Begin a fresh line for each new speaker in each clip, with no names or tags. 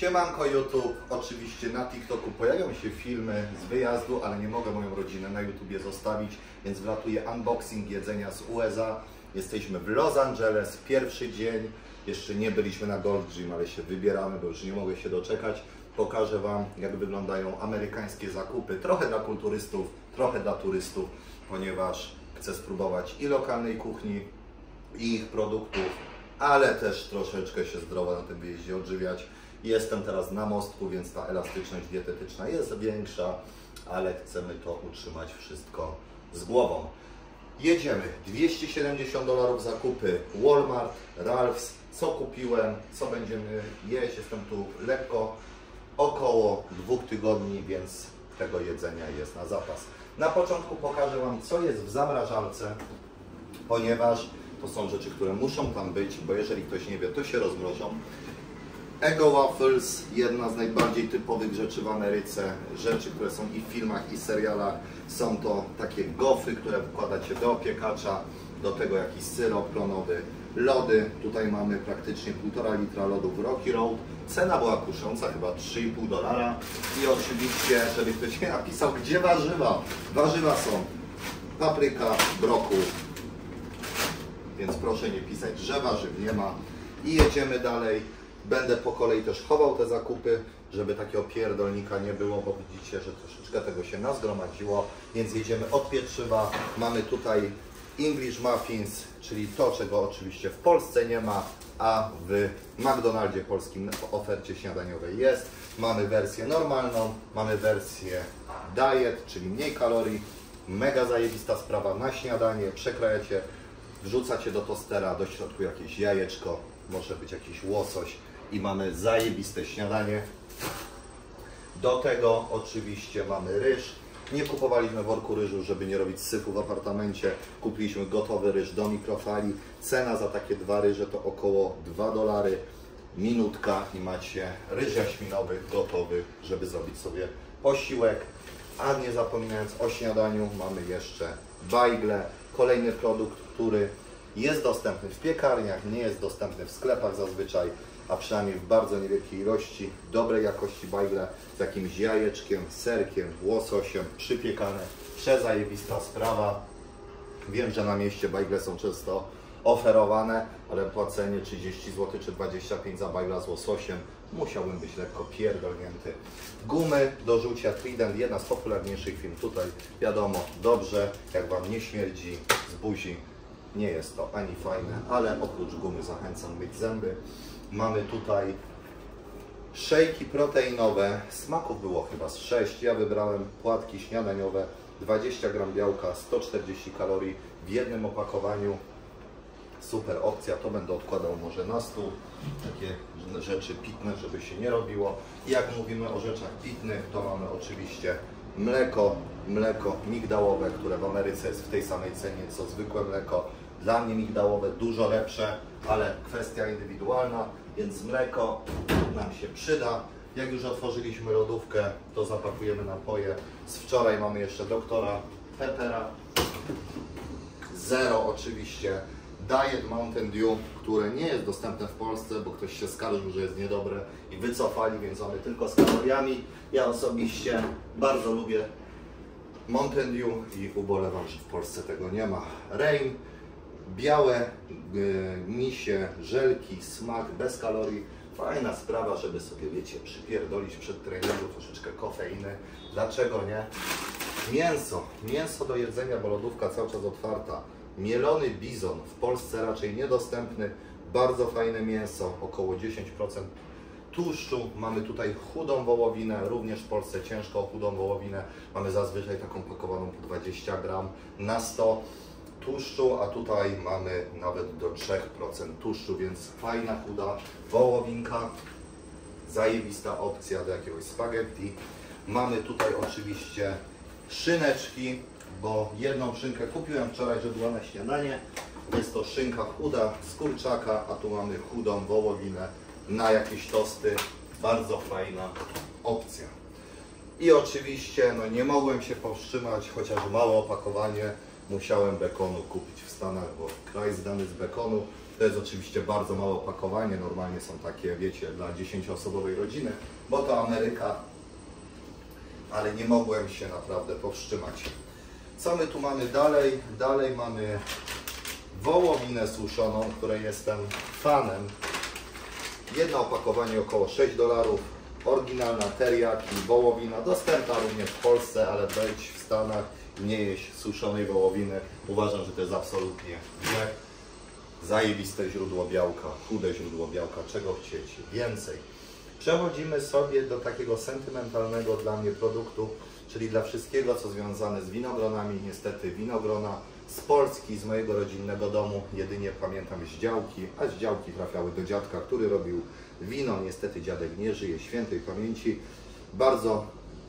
Siemanko YouTube, oczywiście na TikToku pojawią się filmy z wyjazdu, ale nie mogę moją rodzinę na YouTubie zostawić, więc wlatuje unboxing jedzenia z USA. Jesteśmy w Los Angeles, pierwszy dzień, jeszcze nie byliśmy na Gold Gym, ale się wybieramy, bo już nie mogę się doczekać. Pokażę Wam, jak wyglądają amerykańskie zakupy, trochę dla kulturystów, trochę dla turystów, ponieważ chcę spróbować i lokalnej kuchni, i ich produktów, ale też troszeczkę się zdrowo na tym wyjeździe odżywiać. Jestem teraz na mostku, więc ta elastyczność dietetyczna jest większa, ale chcemy to utrzymać wszystko z głową. Jedziemy. 270 dolarów zakupy. Walmart, Ralph's. Co kupiłem, co będziemy jeść. Jestem tu lekko około dwóch tygodni, więc tego jedzenia jest na zapas. Na początku pokażę Wam, co jest w zamrażalce, ponieważ to są rzeczy, które muszą tam być, bo jeżeli ktoś nie wie, to się rozmrożą. Ego Waffles, jedna z najbardziej typowych rzeczy w Ameryce, rzeczy, które są i w filmach, i serialach. Są to takie gofry, które wkładacie do opiekacza, do tego jakiś syrop klonowy, lody. Tutaj mamy praktycznie 1,5 litra lodów Rocky Road. Cena była kusząca, chyba 3,5 dolara. I oczywiście, żeby ktoś nie napisał, gdzie warzywa. Warzywa są papryka, brokuł, więc proszę nie pisać, że warzyw nie ma. I jedziemy dalej. Będę po kolei też chował te zakupy, żeby takiego pierdolnika nie było, bo widzicie, że troszeczkę tego się nazgromadziło. Więc jedziemy od pieczywa. Mamy tutaj English Muffins, czyli to, czego oczywiście w Polsce nie ma, a w McDonaldzie polskim w ofercie śniadaniowej jest. Mamy wersję normalną, mamy wersję diet, czyli mniej kalorii. Mega zajebista sprawa na śniadanie. Przekrajacie wrzucacie do tostera, do środku jakieś jajeczko, może być jakiś łosoś i mamy zajebiste śniadanie. Do tego oczywiście mamy ryż. Nie kupowaliśmy worku ryżu, żeby nie robić syfu w apartamencie. Kupiliśmy gotowy ryż do mikrofali. Cena za takie dwa ryże to około 2 dolary. Minutka i macie ryż jaśminowy gotowy, żeby zrobić sobie posiłek. A nie zapominając o śniadaniu, mamy jeszcze bajgle, kolejny produkt, który jest dostępny w piekarniach, nie jest dostępny w sklepach zazwyczaj, a przynajmniej w bardzo niewielkiej ilości, dobrej jakości bajgle z jakimś jajeczkiem, serkiem, łososiem, przypiekane. Przezajebista sprawa. Wiem, że na mieście bajgle są często oferowane, ale płacenie 30 zł czy 25 za bajla z łososiem musiałbym być lekko pierdolnięty. Gumy do rzucia Trident, jedna z popularniejszych firm tutaj, wiadomo, dobrze, jak Wam nie śmierdzi z buzi, nie jest to ani fajne, ale oprócz gumy zachęcam myć zęby. Mamy tutaj szejki proteinowe, smaków było chyba z 6, ja wybrałem płatki śniadaniowe, 20 gram białka, 140 kalorii w jednym opakowaniu. Super opcja, to będę odkładał może na stół. Takie rzeczy pitne, żeby się nie robiło. Jak mówimy o rzeczach pitnych, to mamy oczywiście mleko, mleko migdałowe, które w Ameryce jest w tej samej cenie co zwykłe mleko. Dla mnie migdałowe dużo lepsze, ale kwestia indywidualna, więc mleko nam się przyda. Jak już otworzyliśmy lodówkę, to zapakujemy napoje. Z wczoraj mamy jeszcze doktora Peppera. Zero oczywiście. Diet Mountain Dew, które nie jest dostępne w Polsce, bo ktoś się skarżył, że jest niedobre i wycofali, więc mamy tylko z kaloriami. Ja osobiście bardzo lubię Mountain Dew i ubolewam, że w Polsce tego nie ma. Rain, białe y, misie, żelki, smak bez kalorii. Fajna sprawa, żeby sobie, wiecie, przypierdolić przed treningiem troszeczkę kofeiny. Dlaczego nie? Mięso, mięso do jedzenia, bo lodówka cały czas otwarta. Mielony bizon, w Polsce raczej niedostępny. Bardzo fajne mięso, około 10% tłuszczu. Mamy tutaj chudą wołowinę, również w Polsce ciężką chudą wołowinę. Mamy zazwyczaj taką pakowaną po 20 gram na 100 tłuszczu, a tutaj mamy nawet do 3% tłuszczu, więc fajna chuda wołowinka. Zajebista opcja do jakiegoś spaghetti. Mamy tutaj oczywiście szyneczki, bo jedną szynkę kupiłem wczoraj, że była na śniadanie. Jest to szynka chuda z kurczaka, a tu mamy chudą wołowinę na jakieś tosty. Bardzo fajna opcja. I oczywiście no nie mogłem się powstrzymać, chociaż małe opakowanie musiałem bekonu kupić w Stanach, bo kraj zdany z bekonu. To jest oczywiście bardzo małe opakowanie, normalnie są takie, wiecie, dla 10-osobowej rodziny, bo to Ameryka, ale nie mogłem się naprawdę powstrzymać. Co my tu mamy dalej? Dalej mamy wołowinę suszoną, której jestem fanem. Jedno opakowanie około 6 dolarów. Oryginalna teriyaki, wołowina, dostępna również w Polsce, ale być w Stanach nie jeść suszonej wołowiny. Uważam, że to jest absolutnie nie zajebiste źródło białka, chude źródło białka, czego chcieć więcej. Przechodzimy sobie do takiego sentymentalnego dla mnie produktu, czyli dla wszystkiego, co związane z winogronami. Niestety winogrona z Polski, z mojego rodzinnego domu, jedynie pamiętam z działki, a z działki trafiały do dziadka, który robił wino. Niestety dziadek nie żyje świętej pamięci. Bardzo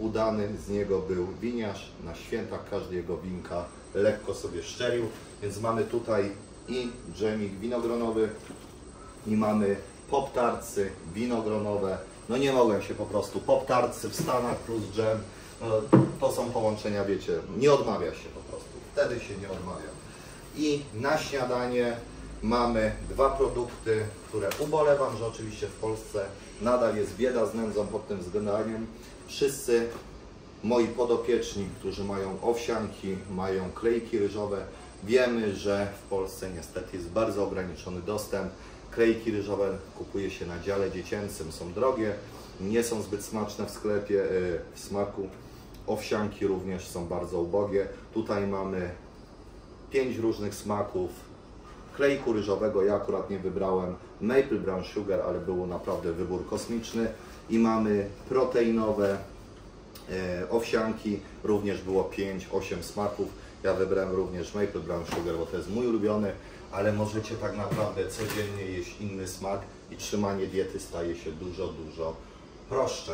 udany z niego był winiarz. Na świętach każdy jego winka lekko sobie szczelił, więc mamy tutaj i dżemik winogronowy i mamy poptarcy winogronowe. No nie mogłem się po prostu, poptarcy w Stanach plus dżem, no, to są połączenia, wiecie, nie odmawia się po prostu, wtedy się nie odmawia. I na śniadanie mamy dwa produkty, które ubolewam, że oczywiście w Polsce nadal jest bieda z nędzą pod tym względem. Wszyscy moi podopieczni, którzy mają owsianki, mają klejki ryżowe, wiemy, że w Polsce niestety jest bardzo ograniczony dostęp. Klejki ryżowe kupuje się na dziale dziecięcym, są drogie, nie są zbyt smaczne w sklepie, y, w smaku. Owsianki również są bardzo ubogie. Tutaj mamy pięć różnych smaków. Klejku ryżowego ja akurat nie wybrałem. Maple Brown Sugar, ale był naprawdę wybór kosmiczny. I mamy proteinowe e, owsianki, również było 5-8 smaków. Ja wybrałem również Maple Brown Sugar, bo to jest mój ulubiony, ale możecie tak naprawdę codziennie jeść inny smak i trzymanie diety staje się dużo, dużo prostsze.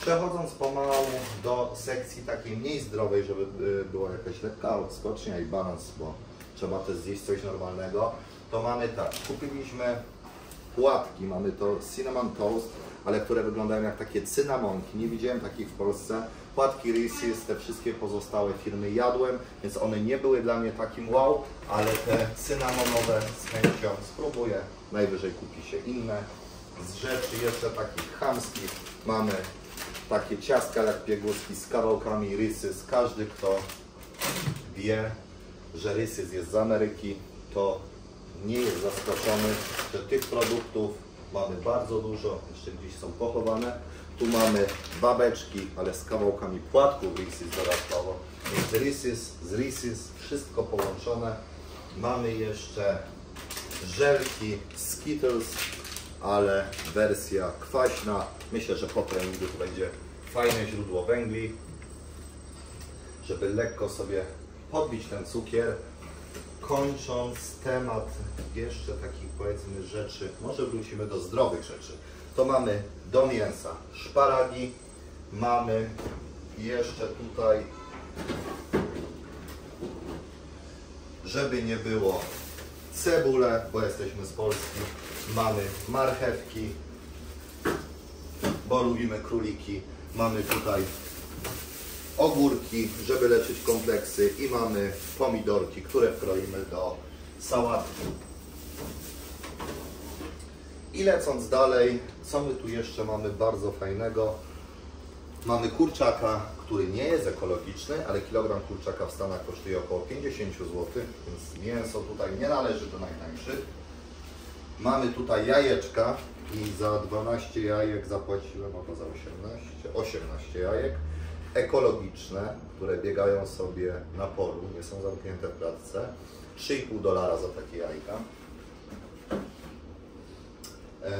Przechodząc pomału do sekcji takiej mniej zdrowej, żeby y, była jakaś lekka odskocznia i balans, bo trzeba też zjeść coś normalnego, to mamy tak, kupiliśmy płatki, mamy to cinnamon toast, ale które wyglądają jak takie cynamonki, nie widziałem takich w Polsce. Płatki Reese's, te wszystkie pozostałe firmy jadłem, więc one nie były dla mnie takim wow, ale te cynamonowe z chęcią spróbuję, najwyżej kupi się inne. Z rzeczy jeszcze takich chamskich mamy takie ciastka jak pieguski z kawałkami Reese's. Każdy, kto wie, że Reese's jest z Ameryki, to nie jest zaskoczony, że tych produktów mamy bardzo dużo, jeszcze gdzieś są pochowane. Tu mamy babeczki, ale z kawałkami płatków Reese's dodatkowo. Więc Reese's z Reese's wszystko połączone. Mamy jeszcze żelki Skittles, ale wersja kwaśna. Myślę, że po treningu to będzie fajne źródło węgli, żeby lekko sobie podbić ten cukier. Kończąc temat jeszcze takich powiedzmy rzeczy, może wrócimy do zdrowych rzeczy. To mamy do mięsa szparagi, mamy jeszcze tutaj, żeby nie było cebulę, bo jesteśmy z Polski, mamy marchewki, bo lubimy króliki, mamy tutaj ogórki, żeby leczyć kompleksy i mamy pomidorki, które wkroimy do sałatki. I lecąc dalej, co my tu jeszcze mamy bardzo fajnego? Mamy kurczaka, który nie jest ekologiczny, ale kilogram kurczaka w Stanach kosztuje około 50 zł, więc mięso tutaj nie należy do najtańszych. Mamy tutaj jajeczka i za 12 jajek zapłaciłem około za 18, 18 jajek ekologiczne, które biegają sobie na polu, nie są zamknięte w klatce. 3,5 dolara za takie jajka. E,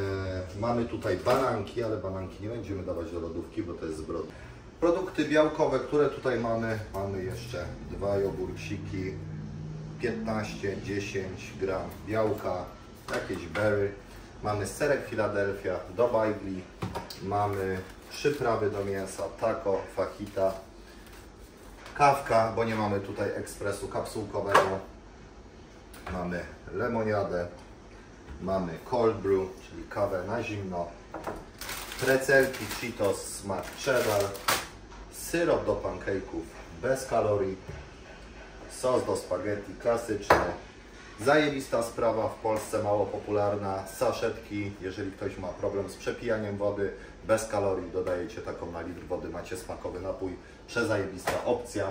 mamy tutaj bananki, ale bananki nie będziemy dawać do lodówki, bo to jest zbrodnia. Produkty białkowe, które tutaj mamy, mamy jeszcze dwa jogurciki, 15-10 gram białka, jakieś berry, mamy serek Philadelphia do bajgli, mamy przyprawy do mięsa, taco, fajita, kawka, bo nie mamy tutaj ekspresu kapsułkowego, mamy lemoniadę, mamy cold brew, czyli kawę na zimno, precelki Cheetos smak cheddar, syrop do pancake'ów bez kalorii, sos do spaghetti klasyczny, Zajebista sprawa w Polsce, mało popularna. Saszetki, jeżeli ktoś ma problem z przepijaniem wody, bez kalorii dodajecie taką na litr wody, macie smakowy napój. Przezajebista opcja.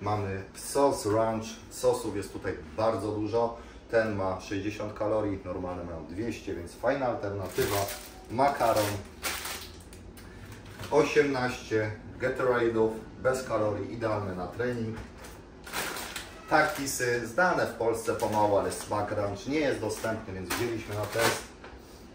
Mamy sos ranch, sosów jest tutaj bardzo dużo. Ten ma 60 kalorii, normalne mają 200, więc fajna alternatywa. Makaron 18 Gatorade'ów bez kalorii, idealne na trening. Taktisy znane w Polsce pomału, ale Smack Ranch nie jest dostępny, więc wzięliśmy na test.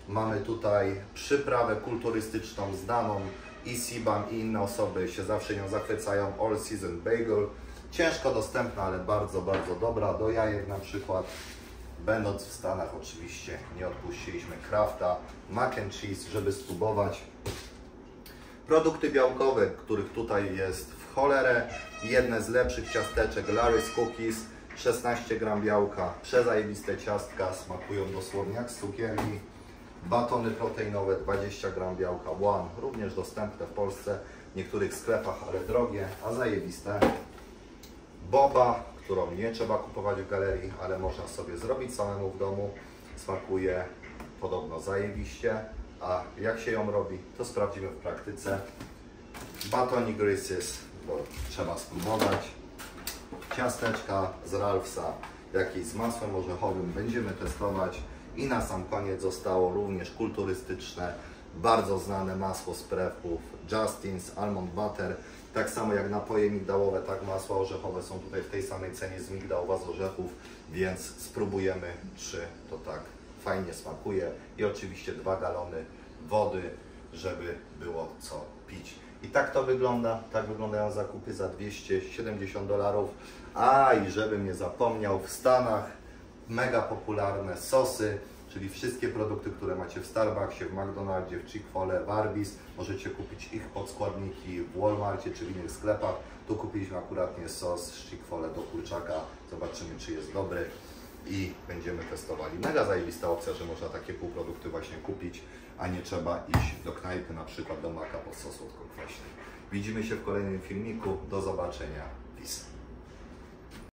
Mamy tutaj przyprawę kulturystyczną znaną i Sibam i inne osoby się zawsze nią zachwycają. All Season Bagel. Ciężko dostępna, ale bardzo, bardzo dobra. Do jajek na przykład. Będąc w Stanach oczywiście nie odpuściliśmy Krafta, mac and cheese, żeby spróbować. Produkty białkowe, których tutaj jest cholerę. Jedne z lepszych ciasteczek Larry's Cookies, 16 gram białka, przezajebiste ciastka, smakują dosłownie jak z cukierni. Batony proteinowe, 20 gram białka, One, również dostępne w Polsce, w niektórych sklepach, ale drogie, a zajebiste. Boba, którą nie trzeba kupować w galerii, ale można sobie zrobić samemu w domu. Smakuje podobno zajebiście, a jak się ją robi, to sprawdzimy w praktyce. Batonik Reese's, bo trzeba spróbować. Ciasteczka z Ralphsa, jakieś z masłem orzechowym, będziemy testować. I na sam koniec zostało również kulturystyczne, bardzo znane masło z prefów Justin's Almond Butter. Tak samo jak napoje migdałowe, tak masła orzechowe są tutaj w tej samej cenie z migdałowa z orzechów, więc spróbujemy, czy to tak fajnie smakuje. I oczywiście dwa galony wody, żeby było co pić. I tak to wygląda, tak wyglądają zakupy za 270 dolarów. A i żebym nie zapomniał, w Stanach mega popularne sosy, czyli wszystkie produkty, które macie w Starbucksie, w McDonaldzie, w Chick-fil-A, w Arby's. Możecie kupić ich podskładniki w Walmartie czy w innych sklepach. Tu kupiliśmy akuratnie sos z Chick-fil-A do kurczaka. Zobaczymy, czy jest dobry i będziemy testowali. Mega zajebista opcja, że można takie półprodukty właśnie kupić, a nie trzeba iść do knajpy, na przykład do maka po sos słodko-kwaśny. Widzimy się w kolejnym filmiku. Do zobaczenia. Peace.